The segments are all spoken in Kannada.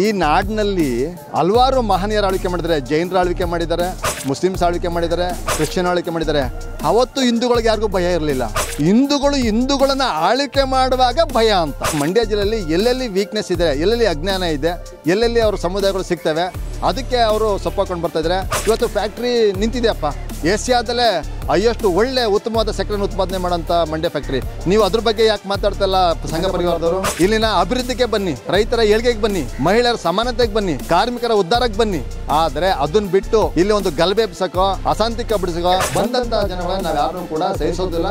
ಈ ನಾಡಿನಲ್ಲಿ ಹಲವಾರು ಮಹನೀಯರು ಆಳ್ವಿಕೆ ಮಾಡಿದ್ದಾರೆ. ಜೈನರು ಆಳ್ವಿಕೆ ಮಾಡಿದ್ದಾರೆ, ಮುಸ್ಲಿಮ್ಸ್ ಆಳ್ವಿಕೆ ಮಾಡಿದ್ದಾರೆ, ಕ್ರಿಶ್ಚಿಯನ್ ಆಳ್ವಿಕೆ ಮಾಡಿದ್ದಾರೆ. ಅವತ್ತು ಹಿಂದೂಗಳಿಗೆ ಯಾರಿಗೂ ಭಯ ಇರಲಿಲ್ಲ. ಹಿಂದೂಗಳು ಹಿಂದೂಗಳನ್ನ ಆಳ್ವಿಕೆ ಮಾಡುವಾಗ ಭಯ ಅಂತ. ಮಂಡ್ಯ ಜಿಲ್ಲೆಯಲ್ಲಿ ಎಲ್ಲೆಲ್ಲಿ ವೀಕ್ನೆಸ್ ಇದೆ, ಎಲ್ಲೆಲ್ಲಿ ಅಜ್ಞಾನ ಇದೆ, ಎಲ್ಲೆಲ್ಲಿ ಅವ್ರ ಸಮುದಾಯಗಳು ಸಿಗ್ತವೆ, ಅದಕ್ಕೆ ಅವರು ಸೊಪ್ಪಾಕೊಂಡು ಬರ್ತಾ ಇದ್ದಾರೆ. ಇವತ್ತು ಫ್ಯಾಕ್ಟ್ರಿ ನಿಂತಿದೆಯಪ್ಪ. ಏಷ್ಯಾದಲ್ಲೇ ಹೈಯೆಸ್ಟ್ ಒಳ್ಳೆ ಉತ್ತಮವಾದ ಸಕ್ಕರೆಯನ್ನು ಉತ್ಪಾದನೆ ಮಾಡೋಂಥ ಮಂಡ್ಯ ಫ್ಯಾಕ್ಟ್ರಿ ನೀವು ಅದ್ರ ಬಗ್ಗೆ ಯಾಕೆ ಮಾತಾಡ್ತಲ್ಲ ಸಂಘ ಪರಿವಾರದವರು? ಇಲ್ಲಿನ ಅಭಿವೃದ್ಧಿಗೆ ಬನ್ನಿ, ರೈತರ ಏಳ್ಗೆಗೆ ಬನ್ನಿ, ಮಹಿಳೆಯರ ಸಮಾನತೆಗೆ ಬನ್ನಿ, ಕಾರ್ಮಿಕರ ಉದ್ಧಾರಕ್ಕೆ ಬನ್ನಿ. ಆದ್ರೆ ಅದನ್ನ ಬಿಟ್ಟು ಇಲ್ಲಿ ಒಂದು ಗಲಭೆ ಎಬ್ಸಕೋ ಅಶಾಂತಿ ಕಬ್ಬಿಡಿಸಕೋ ಬಂದಂತ ಜನಗಳನ್ನ ನಾವು ಯಾರನ್ನೂ ಕೂಡ ಸಹಿಸೋದಿಲ್ಲ.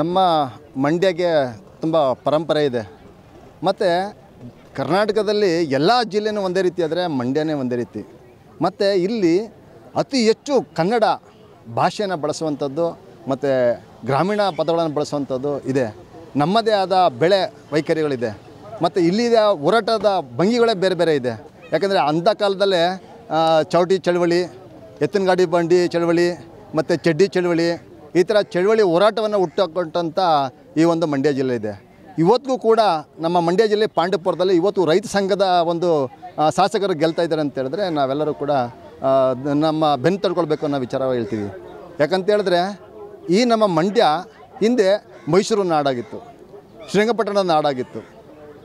ನಮ್ಮ ಮಂಡ್ಯಗೆ ತುಂಬ ಪರಂಪರೆ ಇದೆ. ಮತ್ತು ಕರ್ನಾಟಕದಲ್ಲಿ ಎಲ್ಲ ಜಿಲ್ಲೆನೂ ಒಂದೇ ರೀತಿ ಆದರೆ ಮಂಡ್ಯನೇ ಒಂದೇ ರೀತಿ. ಮತ್ತು ಇಲ್ಲಿ ಅತಿ ಹೆಚ್ಚು ಕನ್ನಡ ಭಾಷೆಯನ್ನು ಬಳಸುವಂಥದ್ದು ಮತ್ತು ಗ್ರಾಮೀಣ ಪದಗಳನ್ನು ಬಳಸುವಂಥದ್ದು ಇದೆ. ನಮ್ಮದೇ ಆದ ಬೆಳೆ ವೈಖರಿಗಳಿದೆ. ಮತ್ತು ಇಲ್ಲಿಯ ಹೋರಾಟದ ಭಂಗಿಗಳೇ ಬೇರೆ ಬೇರೆ ಇದೆ. ಯಾಕಂದರೆ ಅಂಥ ಕಾಲದಲ್ಲೇ ಚೌಟಿ ಚಳವಳಿ, ಎತ್ತಿನಗಾಡಿ ಬಂಡಿ ಚಳವಳಿ, ಮತ್ತು ಚಡ್ಡಿ ಚಳವಳಿ ಈ ಥರ ಚಳವಳಿ ಹೋರಾಟವನ್ನು ಹುಟ್ಟುಕೊಟ್ಟಂಥ ಈ ಒಂದು ಮಂಡ್ಯ ಜಿಲ್ಲೆ ಇದೆ. ಇವತ್ತಿಗೂ ಕೂಡ ನಮ್ಮ ಮಂಡ್ಯ ಜಿಲ್ಲೆ ಪಾಂಡವಪುರದಲ್ಲಿ ಇವತ್ತು ರೈತ ಸಂಘದ ಒಂದು ಶಾಸಕರು ಗೆಲ್ತಾ ಇದ್ದಾರೆ ಅಂತ ಹೇಳಿದ್ರೆ ನಾವೆಲ್ಲರೂ ಕೂಡ ನಮ್ಮ ಬೆನ್ನು ತಡ್ಕೊಳ್ಬೇಕು ಅನ್ನೋ ವಿಚಾರ ಹೇಳ್ತೀವಿ. ಯಾಕಂತೇಳಿದ್ರೆ ಈ ನಮ್ಮ ಮಂಡ್ಯ ಹಿಂದೆ ಮೈಸೂರು ನಾಡಾಗಿತ್ತು, ಶ್ರೀರಂಗಪಟ್ಟಣದ ನಾಡಾಗಿತ್ತು.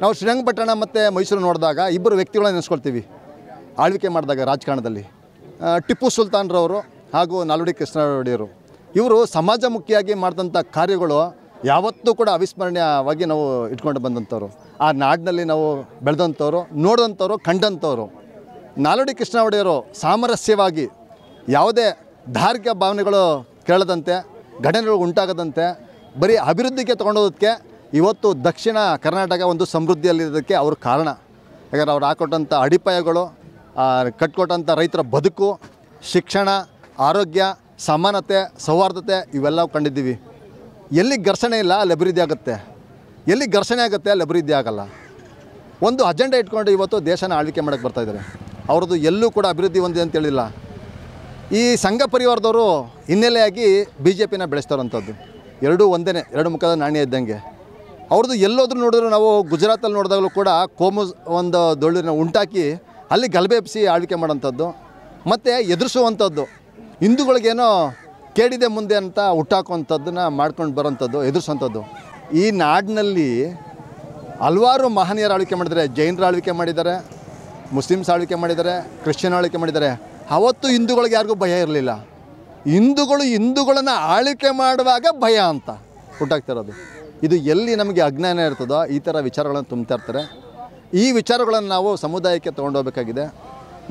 ನಾವು ಶ್ರೀರಂಗಪಟ್ಟಣ ಮತ್ತು ಮೈಸೂರು ನೋಡಿದಾಗ ಇಬ್ಬರು ವ್ಯಕ್ತಿಗಳನ್ನ ನೆನೆಸ್ಕೊಳ್ತೀವಿ. ಆಳ್ವಿಕೆ ಮಾಡಿದಾಗ ರಾಜಕಾರಣದಲ್ಲಿ ಟಿಪ್ಪು ಸುಲ್ತಾನ್ರವರು ಹಾಗೂ ನಾಲ್ವಡಿ ಕೃಷ್ಣರೊಡೆಯರು ಇವರು ಸಮಾಜಮುಖಿಯಾಗಿ ಮಾಡಿದಂಥ ಕಾರ್ಯಗಳು ಯಾವತ್ತೂ ಕೂಡ ಅವಿಸ್ಮರಣೀಯವಾಗಿ ನಾವು ಇಟ್ಕೊಂಡು ಬಂದಂಥವ್ರು. ಆ ನಾಡಿನಲ್ಲಿ ನಾವು ಬೆಳೆದಂಥವ್ರು ನೋಡಿದಂಥವ್ರು ಕಂಡಂಥವ್ರು. ನಾಲ್ವಡಿ ಕೃಷ್ಣ ಒಡೆಯರು ಸಾಮರಸ್ಯವಾಗಿ ಯಾವುದೇ ಧಾರ್ಮಿಕ ಭಾವನೆಗಳು ಕೇಳದಂತೆ, ಘಟನೆಗಳು ಉಂಟಾಗದಂತೆ, ಬರೀ ಅಭಿವೃದ್ಧಿಗೆ ತೊಗೊಂಡೋದಕ್ಕೆ ಇವತ್ತು ದಕ್ಷಿಣ ಕರ್ನಾಟಕ ಒಂದು ಸಮೃದ್ಧಿಯಲ್ಲಿರೋದಕ್ಕೆ ಅವರು ಕಾರಣ. ಯಾಕಂದರೆ ಅವ್ರು ಹಾಕೊಟ್ಟಂಥ ಅಡಿಪಾಯಗಳು ಕಟ್ಕೊಟ್ಟಂಥ ರೈತರ ಬದುಕು, ಶಿಕ್ಷಣ, ಆರೋಗ್ಯ, ಸಮಾನತೆ, ಸೌಹಾರ್ದತೆ ಇವೆಲ್ಲ ಕಂಡಿದ್ದೀವಿ. ಎಲ್ಲಿ ಘರ್ಷಣೆ ಇಲ್ಲ, ಅಲ್ಲಿ ಅಭಿವೃದ್ಧಿ ಆಗುತ್ತೆ. ಎಲ್ಲಿ ಘರ್ಷಣೆ ಆಗುತ್ತೆ, ಅಲ್ಲಿ ಅಭಿವೃದ್ಧಿ ಆಗಲ್ಲ. ಒಂದು ಅಜೆಂಡಾ ಇಟ್ಕೊಂಡು ಇವತ್ತು ದೇಶನ ಆಳ್ವಿಕೆ ಮಾಡೋಕ್ಕೆ ಬರ್ತಾ ಇದ್ದಾರೆ ಅವ್ರದ್ದು ಎಲ್ಲೂ ಕೂಡ ಅಭಿವೃದ್ಧಿ ಹೊಂದಿದೆ ಅಂತ ಹೇಳಿಲ್ಲ. ಈ ಸಂಘ ಪರಿವಾರದವರು ಹಿನ್ನೆಲೆಯಾಗಿ ಬಿ ಜೆ ಪಿನ ಬೆಳೆಸ್ತಾರಂಥದ್ದು ಎರಡೂ ಒಂದೇ ಎರಡು ಮುಖದ ನಾಣ್ಯ ಇದ್ದಂಗೆ. ಅವ್ರದ್ದು ಎಲ್ಲೋದ್ರೂ ನೋಡಿದ್ರು ನಾವು ಗುಜರಾತಲ್ಲಿ ನೋಡಿದಾಗಲೂ ಕೂಡ ಕೋಮು ಒಂದು ದೊಳ್ಳಿನ ಉಂಟಾಕಿ ಅಲ್ಲಿ ಗಲಭೆ ಎಬ್ಬಿಸಿ ಆಳ್ವಿಕೆ ಮಾಡೋಂಥದ್ದು ಮತ್ತು ಎದುರಿಸುವಂಥದ್ದು. ಹಿಂದೂಗಳಿಗೇನೋ ಕೇಡಿದೆ ಮುಂದೆ ಅಂತ ಹುಟ್ಟಾಕುವಂಥದ್ದನ್ನ ಮಾಡ್ಕೊಂಡು ಬರೋಂಥದ್ದು, ಎದುರಿಸೋಂಥದ್ದು. ಈ ನಾಡಿನಲ್ಲಿ ಹಲವಾರು ಮಹನೀಯರ ಆಳ್ವಿಕೆ ಮಾಡಿದ್ದಾರೆ. ಜೈನರ ಆಳ್ವಿಕೆ ಮಾಡಿದ್ದಾರೆ, ಮುಸ್ಲಿಮ್ಸ್ ಆಳ್ವಿಕೆ ಮಾಡಿದ್ದಾರೆ, ಕ್ರಿಶ್ಚಿಯನ್ ಆಳ್ವಿಕೆ ಮಾಡಿದ್ದಾರೆ. ಅವತ್ತು ಹಿಂದೂಗಳಿಗೆ ಯಾರಿಗೂ ಭಯ ಇರಲಿಲ್ಲ. ಹಿಂದೂಗಳು ಹಿಂದೂಗಳನ್ನು ಆಳ್ವಿಕೆ ಮಾಡುವಾಗ ಭಯ ಅಂತ ಹುಟ್ಟಾಗ್ತಿರೋದು ಇದು ಎಲ್ಲಿ ನಮಗೆ ಅಜ್ಞಾನ ಇರ್ತದೋ ಈ ಥರ ವಿಚಾರಗಳನ್ನು ತುಂಬ್ತಾ ಇರ್ತಾರೆ. ಈ ವಿಚಾರಗಳನ್ನು ನಾವು ಸಮುದಾಯಕ್ಕೆ ತೊಗೊಂಡೋಗ್ಬೇಕಾಗಿದೆ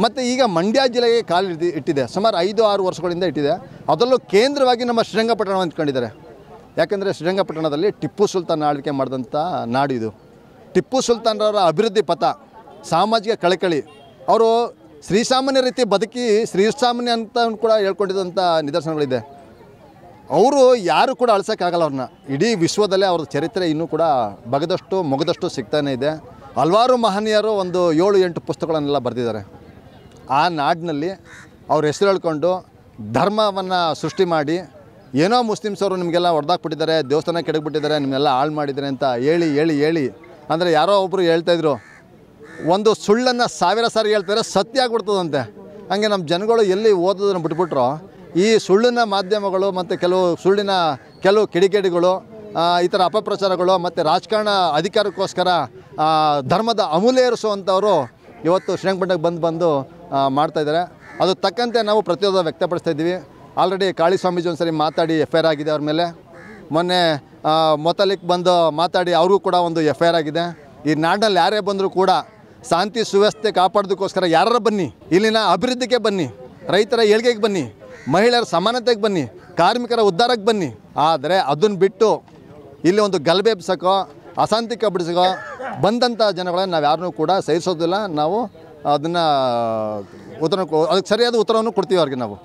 ಮತ್ತು ಈಗ ಮಂಡ್ಯ ಜಿಲ್ಲೆಗೆ ಕಾಲು ಇಟ್ಟಿದೆ. ಸುಮಾರು ಐದು, ಆರು ವರ್ಷಗಳಿಂದ ಇಟ್ಟಿದೆ. ಅದರಲ್ಲೂ ಕೇಂದ್ರವಾಗಿ ನಮ್ಮ ಶ್ರೀರಂಗಪಟ್ಟಣ ಅಂದ್ಕೊಂಡಿದ್ದಾರೆ. ಯಾಕೆಂದರೆ ಶ್ರೀರಂಗಪಟ್ಟಣದಲ್ಲಿ ಟಿಪ್ಪು ಸುಲ್ತಾನ್ ಆಳ್ವಿಕೆ ಮಾಡಿದಂಥ ನಾಡು ಇದು. ಟಿಪ್ಪು ಸುಲ್ತಾನ್ರವರ ಅಭಿವೃದ್ಧಿ ಪಥ, ಸಾಮಾಜಿಕ ಕಳಕಳಿ, ಅವರು ಶ್ರೀಸಾಮಾನ್ಯ ರೀತಿ ಬದುಕಿ ಶ್ರೀಸಾಮಾನ್ಯ ಅಂತ ಕೂಡ ಹೇಳ್ಕೊಂಡಿದ್ದಂಥ ನಿದರ್ಶನಗಳಿದೆ. ಅವರು ಯಾರು ಕೂಡ ಅಳ್ಸೋಕ್ಕಾಗಲ್ಲ ಅವ್ರನ್ನ. ಇಡೀ ವಿಶ್ವದಲ್ಲೇ ಅವ್ರ ಚರಿತ್ರೆ ಇನ್ನೂ ಕೂಡ ಬಗದಷ್ಟು, ಮೊಗದಷ್ಟು ಸಿಗ್ತಾನೇ ಇದೆ. ಹಲವಾರು ಮಹನೀಯರು ಒಂದು ಏಳು, ಎಂಟು ಪುಸ್ತಕಗಳನ್ನೆಲ್ಲ ಬರೆದಿದ್ದಾರೆ. ಆ ನಾಡಿನಲ್ಲಿ ಅವ್ರ ಹೆಸರು ಹೇಳ್ಕೊಂಡು ಧರ್ಮವನ್ನು ಸೃಷ್ಟಿ ಮಾಡಿ ಏನೋ ಮುಸ್ಲಿಮ್ಸ್ ಅವರು ನಿಮಗೆಲ್ಲ ಹೊಡೆದಾಕ್ಬಿಟ್ಟಿದ್ದಾರೆ, ದೇವಸ್ಥಾನ ಕೆಡಗ್ಬಿಟ್ಟಿದ್ದಾರೆ ನಿಮ್ಮೆಲ್ಲ ಹಾಳು ಮಾಡಿದ್ದಾರೆ ಅಂತ ಹೇಳಿ ಹೇಳಿ ಹೇಳಿ. ಅಂದರೆ ಯಾರೋ ಒಬ್ಬರು ಹೇಳ್ತಾಯಿದ್ರು ಒಂದು ಸುಳ್ಳನ್ನು ಸಾವಿರ ಸಾರಿ ಹೇಳ್ತಾರೆ ಸತ್ಯ ಆಗ್ಬಿಡ್ತದಂತೆ. ಹಂಗೆ ನಮ್ಮ ಜನಗಳು ಎಲ್ಲಿ ಓದೋದನ್ನು ಬಿಟ್ಬಿಟ್ರೋ, ಈ ಸುಳ್ಳಿನ ಮಾಧ್ಯಮಗಳು ಮತ್ತು ಕೆಲವು ಸುಳ್ಳಿನ ಕೆಲವು ಕಿಡಿಗೇಡಿಗಳು ಈ ಥರ ಅಪಪ್ರಚಾರಗಳು ಮತ್ತು ರಾಜಕಾರಣ ಅಧಿಕಾರಕ್ಕೋಸ್ಕರ ಧರ್ಮದ ಅಮೂಲ್ಯ ಏರಿಸುವಂಥವರು ಇವತ್ತು ಶ್ರೀರಂಗಪಟ್ಟಣಕ್ಕೆ ಬಂದು ಬಂದು ಮಾಡ್ತಾಯಿದ್ದಾರೆ ಅದು ತಕ್ಕಂತೆ ನಾವು ಪ್ರತಿರೋಧ ವ್ಯಕ್ತಪಡಿಸ್ತಾ ಇದ್ದೀವಿ. ಆಲ್ರೆಡಿ ಕಾಳಿ ಸ್ವಾಮೀಜಿ ಒಂದ್ಸರಿ ಮಾತಾಡಿ ಎಫ್ ಐ ಆಗಿದೆ ಅವ್ರ ಮೇಲೆ. ಮೊನ್ನೆ ಆ, ಮೊತಲಿಕ್ ಬಂದು ಮಾತಾಡಿ ಅವ್ರಿಗೂ ಕೂಡ ಒಂದು ಎಫ್ ಐ ಆಗಿದೆ. ಈ ನಾಡಿನಲ್ಲಿ ಯಾರೇ ಬಂದರೂ ಕೂಡ ಶಾಂತಿ ಸುವ್ಯವಸ್ಥೆ ಕಾಪಾಡೋದಕ್ಕೋಸ್ಕರ ಯಾರು ಬನ್ನಿ. ಇಲ್ಲಿನ ಅಭಿವೃದ್ಧಿಗೆ ಬನ್ನಿ. ರೈತರ ಏಳ್ಗೆಗೆ ಬನ್ನಿ. ಮಹಿಳೆಯರ ಸಮಾನತೆಗೆ ಬನ್ನಿ. ಕಾರ್ಮಿಕರ ಉದ್ಧಾರಕ್ಕೆ ಬನ್ನಿ. ಆದರೆ ಅದನ್ನು ಬಿಟ್ಟು ಇಲ್ಲಿ ಒಂದು ಗಲಭೆ ಎಬ್ಸಕೋ ಅಶಾಂತಿ ಕಬ್ಬಿಡಿಸಕೋ ಬಂದಂಥ ಜನಗಳನ್ನ ನಾವು ಯಾರನ್ನೂ ಕೂಡ ಸಹಿಸೋದಿಲ್ಲ. ನಾವು ಅದನ್ನು ಉತ್ತರ ಅದಕ್ಕೆ ಸರಿಯಾದ ಉತ್ತರವನ್ನು ಕೊಡ್ತೀವಿ ಅವ್ರಿಗೆ ನಾವು.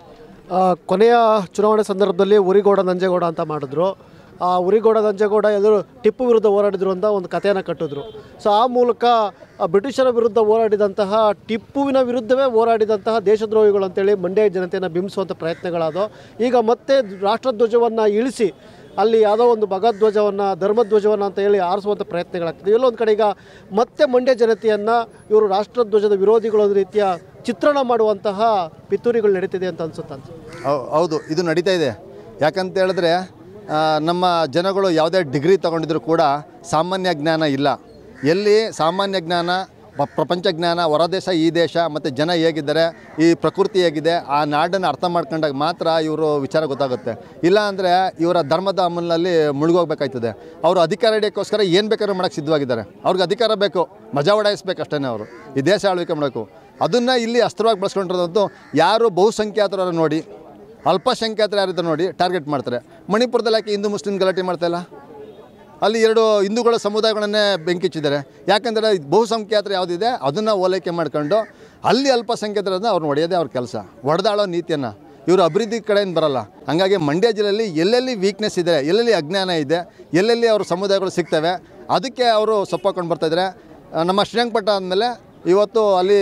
ಕೊನೆಯ ಚುನಾವಣೆ ಸಂದರ್ಭದಲ್ಲಿ ಉರಿಗೌಡ ನಂಜೇಗೌಡ ಅಂತ ಮಾಡಿದ್ರು. ಆ ಉರಿಗೌಡ ನಂಜೇಗೌಡ ಎದುರು ಟಿಪ್ಪು ವಿರುದ್ಧ ಹೋರಾಡಿದ್ರು ಅಂತ ಒಂದು ಕಥೆಯನ್ನು ಕಟ್ಟಿದ್ರು. ಸೊ ಆ ಮೂಲಕ ಬ್ರಿಟಿಷರ ವಿರುದ್ಧ ಹೋರಾಡಿದಂತಹ ಟಿಪ್ಪುವಿನ ವಿರುದ್ಧವೇ ಹೋರಾಡಿದಂತಹ ದೇಶದ್ರೋಹಿಗಳು ಅಂತೇಳಿ ಮಂಡ್ಯ ಜನತೆಯನ್ನು ಬಿಂಬಿಸುವಂಥ ಪ್ರಯತ್ನಗಳಾದವು. ಈಗ ಮತ್ತೆ ರಾಷ್ಟ್ರಧ್ವಜವನ್ನು ಇಳಿಸಿ ಅಲ್ಲಿ ಯಾವುದೋ ಒಂದು ಭಗಧ್ವಜವನ್ನು ಧರ್ಮಧ್ವಜವನ್ನು ಅಂತ ಹೇಳಿ ಆರಿಸುವಂಥ ಪ್ರಯತ್ನಗಳಾಗ್ತದೆ. ಎಲ್ಲೊಂದು ಕಡೆ ಈಗ ಮತ್ತೆ ಮಂಡ್ಯ ಜನತೆಯನ್ನು ಇವರು ರಾಷ್ಟ್ರಧ್ವಜದ ವಿರೋಧಿಗಳು ರೀತಿಯ ಚಿತ್ರಣ ಮಾಡುವಂತಹ ಪಿತೂರಿಗಳು ನಡೀತಿದೆ ಅಂತ ಅನ್ಸುತ್ತೆ ಹೌದು, ಇದು ನಡೀತಾ ಇದೆ. ಯಾಕಂತ ಹೇಳಿದ್ರೆ ನಮ್ಮ ಜನಗಳು ಯಾವುದೇ ಡಿಗ್ರಿ ತಗೊಂಡಿದ್ರು ಕೂಡ ಸಾಮಾನ್ಯ ಜ್ಞಾನ ಇಲ್ಲ. ಎಲ್ಲಿ ಸಾಮಾನ್ಯ ಜ್ಞಾನ ಪ್ರಪಂಚ ಜ್ಞಾನ, ಹೊರದೇಶ, ಈ ದೇಶ, ಮತ್ತು ಜನ ಹೇಗಿದ್ದಾರೆ, ಈ ಪ್ರಕೃತಿ ಹೇಗಿದೆ, ಆ ನಾಡನ್ನು ಅರ್ಥ ಮಾಡ್ಕೊಂಡಾಗ ಮಾತ್ರ ಇವರು ವಿಚಾರ ಗೊತ್ತಾಗುತ್ತೆ. ಇಲ್ಲ ಅಂದರೆ ಇವರ ಧರ್ಮದ ಅಮಲಿನಲ್ಲಿ ಮುಳುಗೋಗ್ಬೇಕಾಯ್ತದೆ. ಅವರು ಅಧಿಕಾರ ಹಿಡಿಯೋಕ್ಕೋಸ್ಕರ ಏನು ಬೇಕಾದ್ರೂ ಮಾಡೋಕ್ಕೆ ಸಿದ್ಧವಾಗಿದ್ದಾರೆ. ಅವ್ರಿಗೆ ಅಧಿಕಾರ ಬೇಕು, ಮಜಾ ಉಡಾಯಿಸ್ಬೇಕು ಅಷ್ಟೇ ಅವರು. ಈ ದೇಶ ಆಳ್ವಿಕೆ ಮಾಡಬೇಕು. ಅದನ್ನು ಇಲ್ಲಿ ಅಸ್ತ್ರವಾಗಿ ಬಳಸ್ಕೊಂಡಿರೋದಂತೂ ಯಾರು ಬಹುಸಂಖ್ಯಾತರನ್ನು ನೋಡಿ, ಅಲ್ಪಸಂಖ್ಯಾತರು ಯಾರಿದ್ದಾರೆ ನೋಡಿ, ಟಾರ್ಗೆಟ್ ಮಾಡ್ತಾರೆ. ಮಣಿಪುರದಲ್ಲಿ ಯಾಕೆ ಹಿಂದೂ ಮುಸ್ಲಿಂ ಗಲಾಟೆ ಮಾಡ್ತಾ ಇಲ್ಲ? ಅಲ್ಲಿ ಎರಡು ಹಿಂದೂಗಳ ಸಮುದಾಯಗಳನ್ನೇ ಬೆಂಕಿಚ್ಚಿದ್ದಾರೆ. ಯಾಕಂದರೆ ಬಹುಸಂಖ್ಯಾತರು ಯಾವುದಿದೆ, ಅದನ್ನು ಓಲೈಕೆ ಮಾಡ್ಕೊಂಡು ಅಲ್ಲಿ ಅಲ್ಪಸಂಖ್ಯಾತರನ್ನ ಅವ್ರನ್ನ ಹೊಡೆಯೋದೇ ಅವ್ರ ಕೆಲಸ. ಹೊಡೆದಾಳೋ ನೀತಿಯನ್ನು. ಇವರು ಅಭಿವೃದ್ಧಿ ಕಡೆಯಿಂದ ಬರಲ್ಲ. ಹಾಗಾಗಿ ಮಂಡ್ಯ ಜಿಲ್ಲೆಯಲ್ಲಿ ಎಲ್ಲೆಲ್ಲಿ ವೀಕ್ನೆಸ್ ಇದೆ ಎಲ್ಲೆಲ್ಲಿ ಅಜ್ಞಾನ ಇದೆ, ಎಲ್ಲೆಲ್ಲಿ ಅವ್ರ ಸಮುದಾಯಗಳು ಸಿಗ್ತವೆ, ಅದಕ್ಕೆ ಅವರು ಸೊಪ್ಪಾಕೊಂಡು ಬರ್ತಾಯಿದ್ದಾರೆ ನಮ್ಮ ಶ್ರೀರಂಗಪಟ್ಟ ಆದಮೇಲೆ ಇವತ್ತು ಅಲ್ಲಿ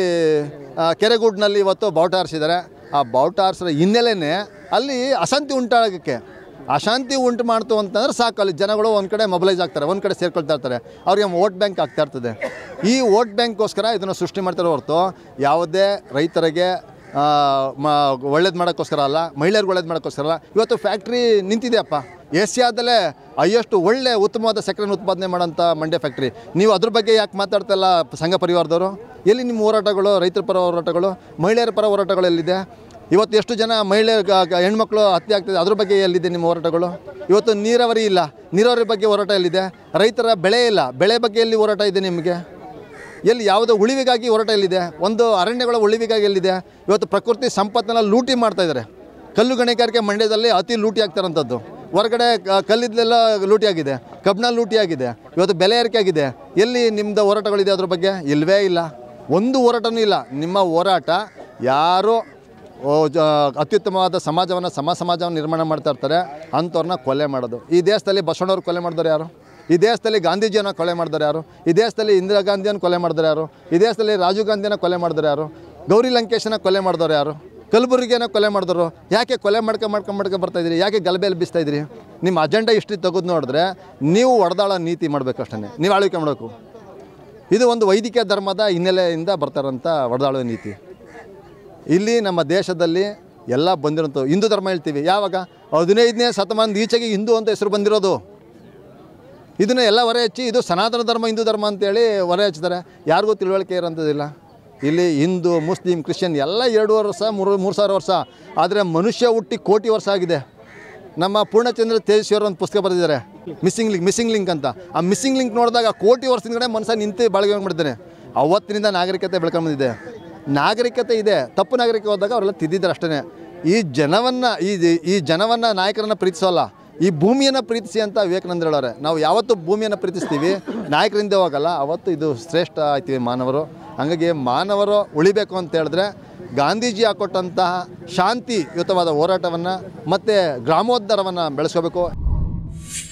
ಕೆರೆಗೂಡಿನಲ್ಲಿ ಇವತ್ತು ಬಾವುಟ ಹಾರಿಸಿದ್ದಾರೆ ಆ ಬಾವುಟ ಹಾರಿಸಿದ ಹಿನ್ನೆಲೆಯೇ ಅಲ್ಲಿ ಅಸಂತಿ ಉಂಟಾಗೋಕ್ಕೆ ಅಶಾಂತಿ ಉಂಟು ಮಾಡ್ತು ಅಂತಂದ್ರೆ ಸಾಕು, ಅಲ್ಲಿ ಜನಗಳು ಒಂದು ಕಡೆ ಮೊಬಲೈಸ್ ಆಗ್ತಾರೆ, ಒಂದು ಕಡೆ ಸೇರ್ಕೊಳ್ತಾ ಇರ್ತಾರೆ. ಅವ್ರಿಗೆ ವೋಟ್ ಬ್ಯಾಂಕ್ ಆಗ್ತಾ ಇರ್ತದೆ. ಈ ವೋಟ್ ಬ್ಯಾಂಕ್ಗೋಸ್ಕರ ಇದನ್ನು ಸೃಷ್ಟಿ ಮಾಡ್ತಾರೆ ಹೊರತು ಯಾವುದೇ ರೈತರಿಗೆ ಒಳ್ಳೇದು ಮಾಡೋಕ್ಕೋಸ್ಕರ ಅಲ್ಲ, ಮಹಿಳೆಯರಿಗೆ ಒಳ್ಳೇದು ಮಾಡೋಕ್ಕೋಸ್ಕರ ಅಲ್ಲ, ಇವತ್ತು ಫ್ಯಾಕ್ಟ್ರಿ ನಿಂತಿದೆಯಪ್ಪ ಏಷ್ಯಾದಲ್ಲೇ ಹೈಯೆಸ್ಟ್ ಒಳ್ಳೆ ಉತ್ತಮವಾದ ಸಕ್ಕರೆ ಉತ್ಪಾದನೆ ಮಾಡೋಂಥ ಮಂಡ್ಯ ಫ್ಯಾಕ್ಟ್ರಿ ನೀವು ಅದ್ರ ಬಗ್ಗೆ ಯಾಕೆ ಮಾತಾಡ್ತಲ್ಲ ಸಂಘ ಪರಿವಾರದವರು? ಎಲ್ಲಿ ನಿಮ್ಮ ಹೋರಾಟಗಳು, ರೈತರ ಪರ ಹೋರಾಟಗಳು, ಮಹಿಳೆಯರ ಪರ ಹೋರಾಟಗಳು ಎಲ್ಲಿದೆ? ಇವತ್ತು ಎಷ್ಟು ಜನ ಮಹಿಳೆ ಹೆಣ್ಮಕ್ಳು ಹತ್ಯೆ ಆಗ್ತಿದೆ, ಅದ್ರ ಬಗ್ಗೆ ಎಲ್ಲಿದೆ ನಿಮ್ಮ ಹೋರಾಟಗಳು? ಇವತ್ತು ನೀರಾವರಿ ಇಲ್ಲ. ನೀರಾವರಿ ಬಗ್ಗೆ ಹೋರಾಟ ಎಲ್ಲಿದೆ? ರೈತರ ಬೆಳೆ ಇಲ್ಲ. ಬೆಳೆ ಬಗ್ಗೆ ಎಲ್ಲಿ ಹೋರಾಟ ಇದೆ ನಿಮಗೆ? ಎಲ್ಲಿ ಯಾವುದೋ ಉಳಿವಿಗಾಗಿ ಹೋರಾಟ ಎಲ್ಲಿದೆ? ಒಂದು ಅರಣ್ಯಗಳ ಉಳಿವಿಗಾಗಿ ಎಲ್ಲಿದೆ? ಇವತ್ತು ಪ್ರಕೃತಿ ಸಂಪತ್ತನ್ನ ಲೂಟಿ ಮಾಡ್ತಾ ಇದ್ದಾರೆ. ಕಲ್ಲು ಗಣಿಗಾರಿಕೆ ಮಂಡ್ಯದಲ್ಲಿ ಅತಿ ಲೂಟಿ ಆಗ್ತಾರಂಥದ್ದು. ಹೊರಗಡೆ ಕಲ್ಲಿದ್ದೆಲ್ಲ ಲೂಟಿಯಾಗಿದೆ ಕಬ್ಬಣ ಲೂಟಿ ಆಗಿದೆ. ಇವತ್ತು ಬೆಲೆ ಏರಿಕೆ ಆಗಿದೆ. ಎಲ್ಲಿ ನಿಮ್ಮದು ಹೋರಾಟಗಳಿದೆ ಅದ್ರ ಬಗ್ಗೆ? ಇಲ್ಲವೇ ಇಲ್ಲ. ಒಂದು ಹೋರಾಟನೂ ಇಲ್ಲ. ನಿಮ್ಮ ಹೋರಾಟ ಯಾರು ಅತ್ಯುತ್ತಮವಾದ ಸಮಾಜವನ್ನು ಸಮ ಸಮಾಜವನ್ನು ನಿರ್ಮಾಣ ಮಾಡ್ತಾ ಇರ್ತಾರೆ, ಅಂಥವ್ರನ್ನ ಕೊಲೆ ಮಾಡೋದು. ಈ ದೇಶದಲ್ಲಿ ಬಸವಣ್ಣವ್ರು ಕೊಲೆ ಮಾಡಿದವ್ರು ಯಾರು? ಈ ದೇಶದಲ್ಲಿ ಗಾಂಧೀಜಿಯನ್ನು ಕೊಲೆ ಮಾಡಿದ್ರು ಯಾರು? ಈ ದೇಶದಲ್ಲಿ ಇಂದಿರಾ ಗಾಂಧಿಯನ್ನು ಕೊಲೆ ಮಾಡಿದ್ರು ಯಾರು? ಈ ದೇಶದಲ್ಲಿ ರಾಜೀವ್ ಗಾಂಧಿಯನ್ನು ಕೊಲೆ ಮಾಡಿದ್ರು ಯಾರು? ಗೌರಿ ಲಂಕೇಶನ ಕೊಲೆ ಮಾಡಿದವ್ರು ಯಾರು? ಕಲಬುರಗಿಯನ್ನು ಕೊಲೆ ಮಾಡಿದ್ರು ಯಾಕೆ ಕೊಲೆ ಮಾಡ್ಕೊ ಮಾಡ್ಕೊಂಡು ಮಾಡ್ಕೊ ಬರ್ತಾ ಇದ್ದೀರಿ? ಯಾಕೆ ಗಲಭೆಯಲ್ಲಿ ಬಿಸ್ತಾ ಇದ್ದೀರಿ? ನಿಮ್ಮ ಅಜೆಂಡಾ ಇಷ್ಟು ತೆಗೆದು ನೋಡಿದ್ರೆ ನೀವು ಒಡೆದಾಳ ನೀತಿ ಮಾಡಬೇಕಷ್ಟೇ ನೀವು ಆಳ್ವಿಕೆ ಮಾಡಬೇಕು. ಇದು ಒಂದು ವೈದಿಕ ಧರ್ಮದ ಹಿನ್ನೆಲೆಯಿಂದ ಬರ್ತಾರಂಥ ಒಡೆದಾಳುವ ನೀತಿ. ಇಲ್ಲಿ ನಮ್ಮ ದೇಶದಲ್ಲಿ ಎಲ್ಲ ಬಂದಿರೋಂಥ ಹಿಂದೂ ಧರ್ಮ ಹೇಳ್ತೀವಿ. ಯಾವಾಗ? ಹದಿನೈದನೇ ಶತಮಾನದ ಈಚೆಗೆ ಹಿಂದೂ ಅಂತ ಹೆಸರು ಬಂದಿರೋದು. ಇದನ್ನು ಎಲ್ಲ ಹೊರೆ ಹಚ್ಚಿ, ಇದು ಸನಾತನ ಧರ್ಮ, ಹಿಂದೂ ಧರ್ಮ ಅಂತೇಳಿ ಹೊರೆ ಹಚ್ತಾರೆ ಯಾರಿಗೂ ತಿಳುವಳಿಕೆ ಇರೋಂಥದ್ದಿಲ್ಲ. ಇಲ್ಲಿ ಹಿಂದೂ, ಮುಸ್ಲಿಂ, ಕ್ರಿಶ್ಚಿಯನ್ ಎಲ್ಲ ಎರಡೂವರೆ ವರ್ಷ, ಮೂರು ಮೂರು ಸಾವಿರ ವರ್ಷ. ಆದರೆ ಮನುಷ್ಯ ಹುಟ್ಟಿ ಕೋಟಿ ವರ್ಷ ಆಗಿದೆ. ನಮ್ಮ ಪೂರ್ಣಚಂದ್ರ ತೇಜಸ್ವಿಯವರು ಒಂದು ಪುಸ್ತಕ ಬರೆದಿದ್ದಾರೆ. ಮಿಸ್ಸಿಂಗ್ ಲಿಂಕ್ ಮಿಸ್ಸಿಂಗ್ ಲಿಂಕ್ ಅಂತ. ಆ ಮಿಸ್ಸಿಂಗ್ ಲಿಂಕ್ ನೋಡಿದಾಗ ಕೋಟಿ ವರ್ಷದಿಂದ ಮನುಷ್ಯ ನಿಂತು ಬಾಳ್ಗೆ ಮಾಡಿದ್ದಾನೆ ಅವತ್ತಿನಿಂದ ನಾಗರಿಕತೆ ಬೆಳ್ಕೊಂಬಂದಿದೆ ನಾಗರಿಕತೆ ಇದೆ, ತಪ್ಪು ನಾಗರಿಕ ಹೋದಾಗ ಅವರೆಲ್ಲ ತಿದ್ದಿದ್ದಾರೆ ಅಷ್ಟೇ ಈ ಜನವನ್ನು, ಈ ಈ ಜನವನ್ನು ನಾಯಕರನ್ನು ಪ್ರೀತಿಸೋಲ್ಲ, ಈ ಭೂಮಿಯನ್ನು ಪ್ರೀತಿಸಿ ಅಂತ ವಿವೇಕಾನಂದ ಹೇಳೋರೆ. ನಾವು ಯಾವತ್ತು ಭೂಮಿಯನ್ನು ಪ್ರೀತಿಸ್ತೀವಿ, ನಾಯಕರಿಂದ ಹೋಗಲ್ಲ, ಅವತ್ತು ಇದು ಶ್ರೇಷ್ಠ ಆಯ್ತೀವಿ ಮಾನವರು. ಹಾಗಾಗಿ ಮಾನವರು ಉಳಿಬೇಕು ಅಂತ ಹೇಳಿದ್ರೆ ಗಾಂಧೀಜಿ ಹಾಕೊಟ್ಟಂತಹ ಶಾಂತಿಯುತವಾದ ಹೋರಾಟವನ್ನು ಮತ್ತು ಗ್ರಾಮೋದ್ಧಾರವನ್ನು ಬೆಳೆಸ್ಕೋಬೇಕು.